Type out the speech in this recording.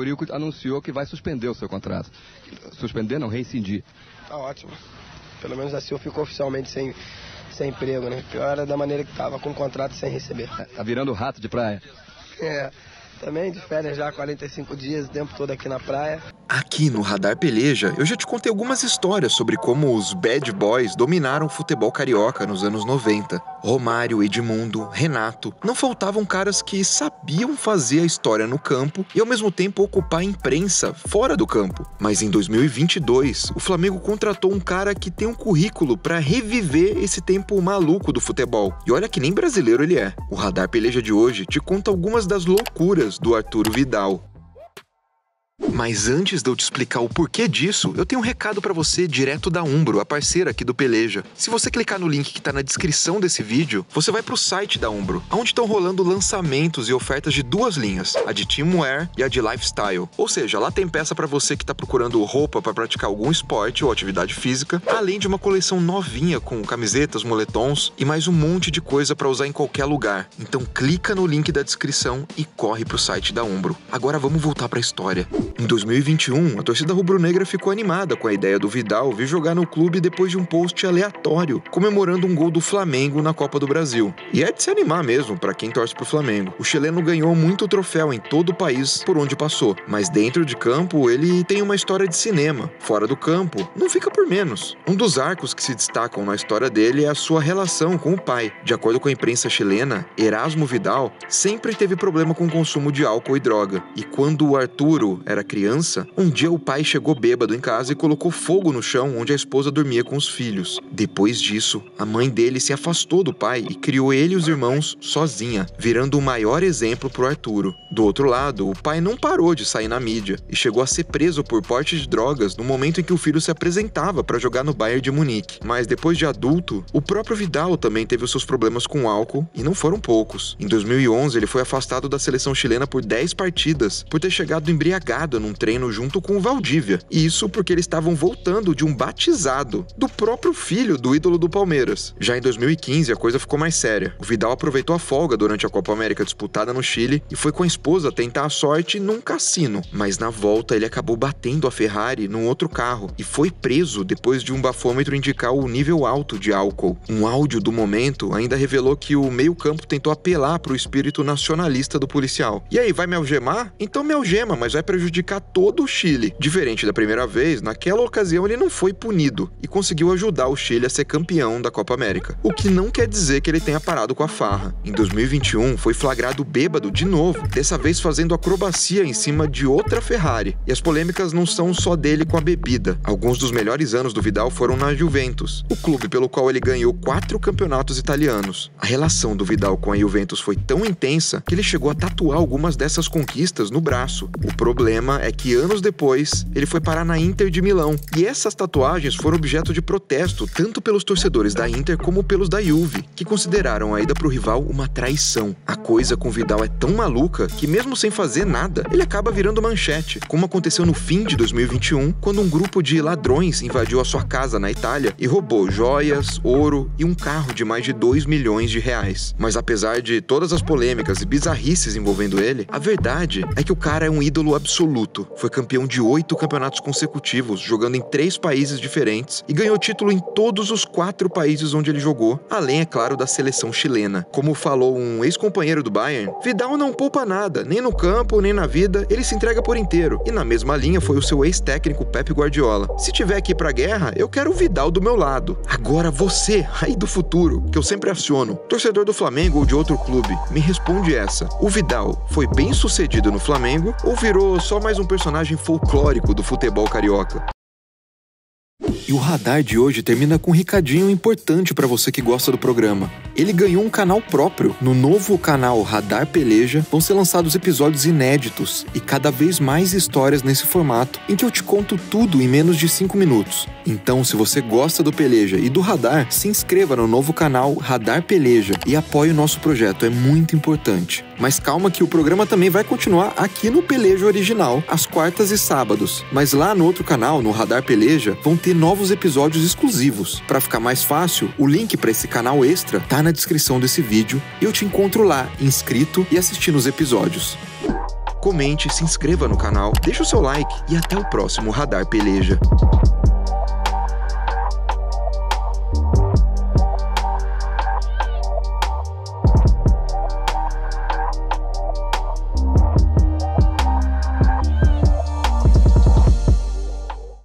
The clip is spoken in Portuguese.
Eurico anunciou que vai suspender o seu contrato. Suspender, não, reincidir. Tá ótimo. Pelo menos assim eu fico oficialmente sem, sem emprego, né? Pior era da maneira que tava, com o contrato sem receber. É, tá virando rato de praia. É. Também de férias já 45 dias, o tempo todo aqui na praia. Aqui no Radar Peleja, eu já te contei algumas histórias sobre como os bad boys dominaram o futebol carioca nos anos 90. Romário, Edmundo, Renato. Não faltavam caras que sabiam fazer a história no campo e ao mesmo tempo ocupar a imprensa fora do campo. Mas em 2022, o Flamengo contratou um cara que tem um currículo para reviver esse tempo maluco do futebol. E olha que nem brasileiro ele é. O Radar Peleja de hoje te conta algumas das loucuras do Arturo Vidal. Mas antes de eu te explicar o porquê disso, eu tenho um recado para você direto da Umbro, a parceira aqui do Peleja. Se você clicar no link que tá na descrição desse vídeo, você vai pro site da Umbro, onde estão rolando lançamentos e ofertas de duas linhas, a de teamwear e a de lifestyle. Ou seja, lá tem peça para você que tá procurando roupa para praticar algum esporte ou atividade física, além de uma coleção novinha com camisetas, moletons e mais um monte de coisa para usar em qualquer lugar. Então clica no link da descrição e corre pro site da Umbro. Agora vamos voltar para a história. Em 2021, a torcida rubro-negra ficou animada com a ideia do Vidal vir jogar no clube depois de um post aleatório, comemorando um gol do Flamengo na Copa do Brasil. E é de se animar mesmo para quem torce pro Flamengo. O chileno ganhou muito troféu em todo o país por onde passou, mas dentro de campo ele tem uma história de cinema. Fora do campo, não fica por menos. Um dos arcos que se destacam na história dele é a sua relação com o pai. De acordo com a imprensa chilena, Erasmo Vidal sempre teve problema com o consumo de álcool e droga. E quando o Arturo era criança, um dia o pai chegou bêbado em casa e colocou fogo no chão onde a esposa dormia com os filhos. Depois disso, a mãe dele se afastou do pai e criou ele e os irmãos sozinha, virando o maior exemplo para o Arturo. Do outro lado, o pai não parou de sair na mídia e chegou a ser preso por porte de drogas no momento em que o filho se apresentava para jogar no Bayern de Munique. Mas depois de adulto, o próprio Vidal também teve os seus problemas com álcool e não foram poucos. Em 2011, ele foi afastado da seleção chilena por 10 partidas por ter chegado embriagado num treino junto com o Valdívia. E isso porque eles estavam voltando de um batizado do próprio filho do ídolo do Palmeiras. Já em 2015, a coisa ficou mais séria. O Vidal aproveitou a folga durante a Copa América disputada no Chile e foi com a esposa tentar a sorte num cassino. Mas na volta, ele acabou batendo a Ferrari num outro carro e foi preso depois de um bafômetro indicar o nível alto de álcool. Um áudio do momento ainda revelou que o meio-campo tentou apelar para o espírito nacionalista do policial. E aí, vai me algemar? Então me algema, mas vai prejudicar todo o Chile. Diferente da primeira vez, naquela ocasião ele não foi punido e conseguiu ajudar o Chile a ser campeão da Copa América. O que não quer dizer que ele tenha parado com a farra. Em 2021, foi flagrado bêbado de novo, dessa vez fazendo acrobacia em cima de outra Ferrari. E as polêmicas não são só dele com a bebida. Alguns dos melhores anos do Vidal foram na Juventus, o clube pelo qual ele ganhou quatro campeonatos italianos. A relação do Vidal com a Juventus foi tão intensa que ele chegou a tatuar algumas dessas conquistas no braço. O problema é que anos depois ele foi parar na Inter de Milão. E essas tatuagens foram objeto de protesto tanto pelos torcedores da Inter como pelos da Juve, que consideraram a ida pro rival uma traição. A coisa com Vidal é tão maluca que mesmo sem fazer nada, ele acaba virando manchete, como aconteceu no fim de 2021, quando um grupo de ladrões invadiu a sua casa na Itália e roubou joias, ouro e um carro de mais de 2 milhões de reais. Mas apesar de todas as polêmicas e bizarrices envolvendo ele, a verdade é que o cara é um ídolo absoluto foi campeão de oito campeonatos consecutivos, jogando em três países diferentes e ganhou título em todos os quatro países onde ele jogou, além, é claro, da seleção chilena. Como falou um ex-companheiro do Bayern, Vidal não poupa nada, nem no campo, nem na vida, ele se entrega por inteiro. E na mesma linha foi o seu ex-técnico Pep Guardiola. Se tiver aqui pra guerra, eu quero o Vidal do meu lado. Agora você, aí do futuro, que eu sempre aciono, torcedor do Flamengo ou de outro clube, me responde essa. O Vidal foi bem sucedido no Flamengo ou virou só mais um personagem folclórico do futebol carioca. E o radar de hoje termina com um recadinho importante para você que gosta do programa. Ele ganhou um canal próprio. No novo canal Radar Peleja vão ser lançados episódios inéditos e cada vez mais histórias nesse formato, em que eu te conto tudo em menos de 5 minutos. Então, se você gosta do Peleja e do Radar, se inscreva no novo canal Radar Peleja e apoie o nosso projeto, é muito importante. Mas calma que o programa também vai continuar aqui no Peleja original, às quartas e sábados. Mas lá no outro canal, no Radar Peleja, vão ter novos episódios exclusivos. Para ficar mais fácil, o link para esse canal extra tá na descrição desse vídeo e eu te encontro lá, inscrito e assistindo os episódios. comente, se inscreva no canal, deixe o seu like e até o próximo Radar Peleja.